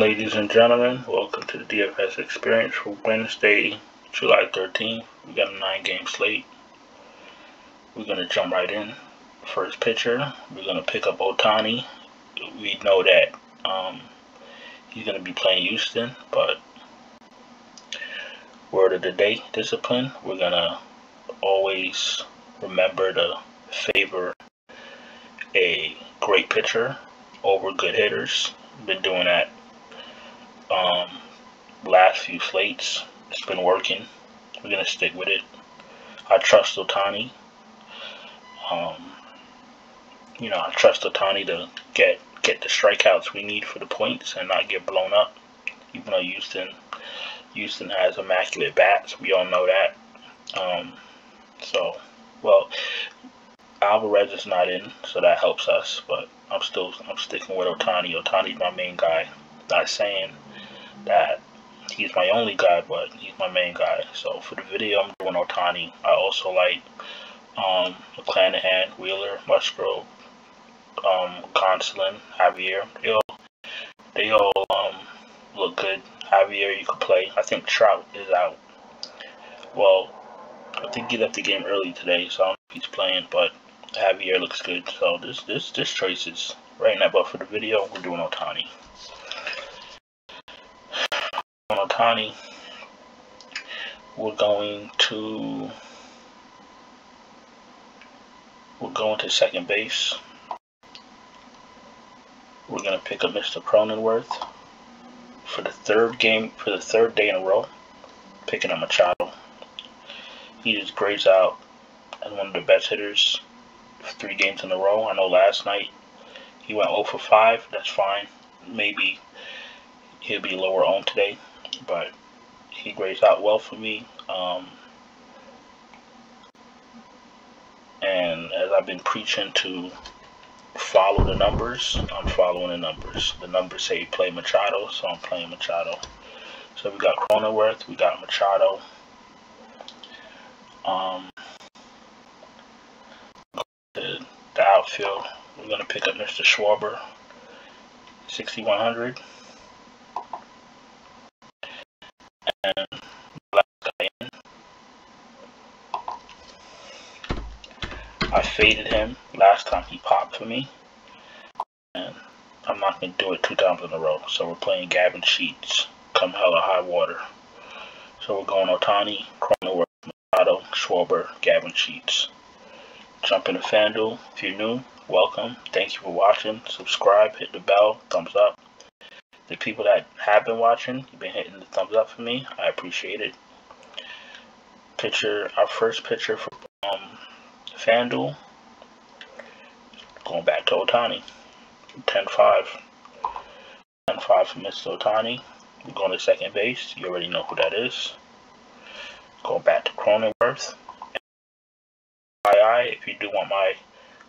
ladies and gentlemen. Welcome to the DFS experience for Wednesday, July 13th. We got a nine game slate. We're going to jump right in. First pitcher, we're going to pick up Ohtani. We know that um, he's going to be playing Houston, but word of the day discipline. We're going to always remember to favor a great pitcher over good hitters. Been doing that um, last few slates. It's been working. We're gonna stick with it. I trust Ohtani. Um, you know, I trust Ohtani to get get the strikeouts we need for the points and not get blown up. Even though Houston Houston has immaculate bats, we all know that. Um, so, well, Alvarez is not in, so that helps us. But I'm still I'm sticking with Ohtani. Ohtani's my main guy. Not saying that he's my only guy, but he's my main guy. So for the video, I'm doing Ohtani. I also like um, McClanahan, Wheeler, Musgrove, um, Gonsolin, Javier. They all they all um, look good. Javier, you could play. I think Trout is out. Well, I think he left the game early today, so I don't know if he's playing, but Javier looks good. So this this this choice is right now. But for the video, we're doing Ohtani. On Ohtani, we're going to we're going to second base. We're gonna pick up Mr. Cronenworth for the third game for the third day in a row. Picking up Machado. He just grades out as one of the best hitters three games in a row. I know last night he went 0 for 5. That's fine. Maybe he'll be lower on today, but he grades out well for me. Um, and as I've been preaching to follow the numbers, I'm following the numbers. The numbers say play Machado, so I'm playing Machado. So we got Cronenworth, we got Machado. Um, the, the outfield, we're going to pick up Mr. Schwarber, 6,100. And last guy in, I faded him last time he popped for me. And I'm not going to do it two times in a row. So we're playing Gavin Sheets, come hella high water. So we're going Ohtani, Cronenworth, Machado, Schwarber, Gavin Sheets. Jump into FanDuel. If you're new, welcome. Thank you for watching. Subscribe, hit the bell, thumbs up. The people that have been watching, you've been hitting the thumbs up for me. I appreciate it. Picture, our first picture for um, FanDuel. Going back to Ohtani. 10-5. 10-5 for Mr. Ohtani. We're going to second base. You already know who that is. Going back to Cronenworth if you do want my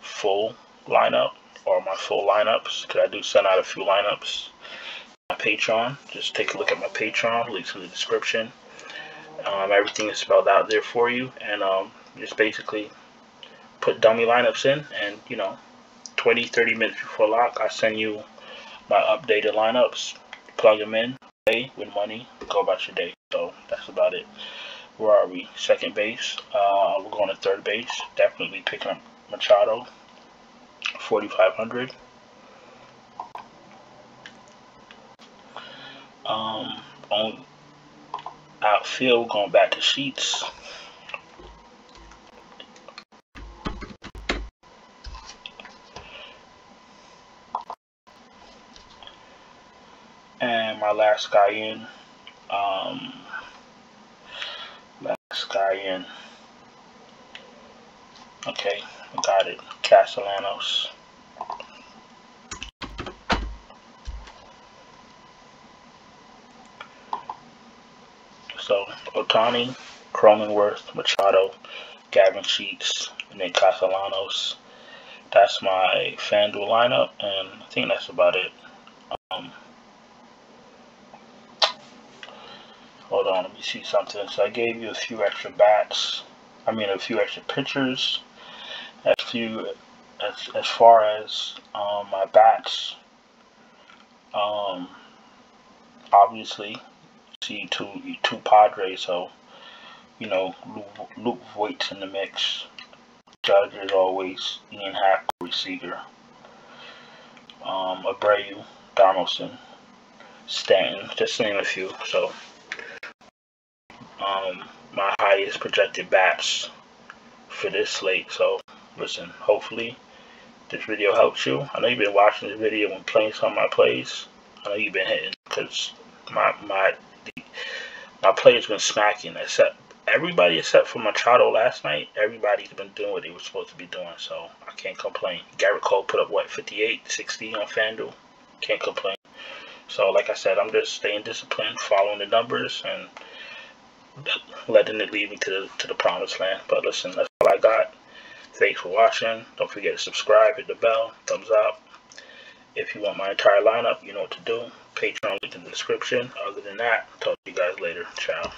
full lineup or my full lineups, because I do send out a few lineups My Patreon. Just take a look at my Patreon, links in the description. Um, everything is spelled out there for you, and um, just basically put dummy lineups in, and you know, 20 30 minutes before lock, I send you my updated lineups, plug them in, play with money, go about your day. So that's about it where are we? Second base. Uh, we're going to third base. Definitely picking up Machado. 4,500. Um, on outfield, going back to Sheets. And my last guy in, um, guy in. Okay, got it. Castellanos. So, Ohtani, Cronenworth, Machado, Gavin Sheets, and then Castellanos. That's my FanDuel lineup, and I think that's about it. Um, Hold on, let me see something. So I gave you a few extra bats. I mean, a few extra pitchers. As few as as far as um, my bats. Um, obviously, see two two Padres, so you know Luke, Luke Voit's in the mix. Judge is always Ian Hack, Seager, um, Abreu, Donaldson, Stanton, just name a few. So, um, my highest projected BAPS for this slate. So, listen, hopefully this video helps you. I know you've been watching this video and playing some of my plays. I know you've been hitting because my my my players been smacking except everybody except for Machado last night. Everybody's been doing what they were supposed to be doing, so I can't complain. Gerrit Cole put up what 58, 60 on FanDuel. Can't complain. So like I said, I'm just staying disciplined, following the numbers, and letting it lead me to the to the promised land. But listen, that's all I got. Thanks for watching. Don't forget to subscribe, hit the bell, thumbs up. If you want my entire lineup, you know what to do. Patreon link in the description. Other than that, talk to you guys later. Ciao.